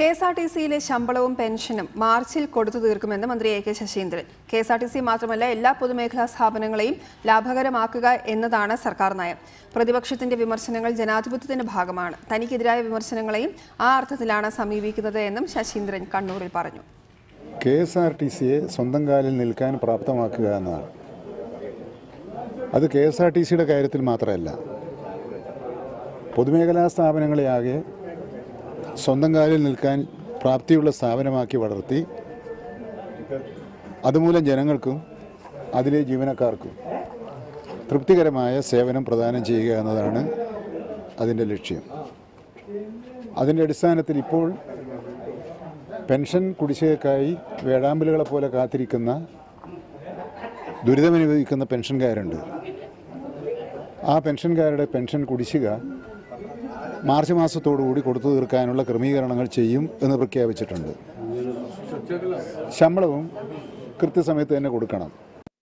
K S R T സിയിലെ ശമ്പളവും പെൻഷനും മാർച്ചിൽ കൊടുത്തു തീർക്കുമെന്ന് മന്ത്രി A K Saseendran. K S R T C മാത്രമല്ല എല്ലാ പൊതുമേഖലാ സ്ഥാപനങ്ങളെയും ലാഭകരമാക്കുക എന്നതാണ് സർക്കാർ നയം. പ്രതിപക്ഷത്തിന്റെ വിമർശനങ്ങൾ ജനാധിപത്യത്തിന്റെ ഭാഗമാണ്. തനിക്കെതിരായ വിമർശനങ്ങളെയും ആ അർത്ഥത്തിലാണ് സമീപിക്കുന്നത് എന്നും ശശീന്ദ്രൻ കണ്ണൂരിൽ പറഞ്ഞു. കെ എസ് ആർ ടി സിയെ സ്വന്തം കാലിൽ നിൽക്കാൻ പ്രാപ്തമാക്കുക എന്നതാണ്. അത് കെ എസ് ആർ ടി സിയുടെ കാര്യത്തിൽ മാത്രമല്ല പൊതുമേഖലാ സ്ഥാപനങ്ങളെ ആകെ സ്വന്തം കാലിൽ നിൽക്കാൻ പ്രാപ്തിയുള്ള സ്ഥാപനമാക്കി വളർത്തി അതുമൂലം ജനങ്ങൾക്കും അതിലെ ജീവനക്കാർക്കും തൃപ്തികരമായ സേവനം പ്രദാനം ചെയ്യുക എന്നതാണ് അതിന്റെ ലക്ഷ്യം. അതിന്റെ അടിസ്ഥാനത്തിൽ ഇപ്പോൾ പെൻഷൻ കുടിശ്ശികക്കായി വേഴാമ്പലുകളെ പോലെ കാത്തിരിക്കുന്ന ദുരിതമനുഭവിക്കുന്ന പെൻഷൻകാരുണ്ട്. ആ പെൻഷൻകാരുടെ പെൻഷൻ കുടിശ്ശിക മാർച്ച് മാസത്തോടുകൂടി കൊടുത്തു തീർക്കാനുള്ള ക്രമീകരണങ്ങൾ ചെയ്യും എന്ന് പ്രഖ്യാപിച്ചിട്ടുണ്ട്. ശമ്പളവും കൃത്യസമയത്ത് തന്നെ കൊടുക്കണം.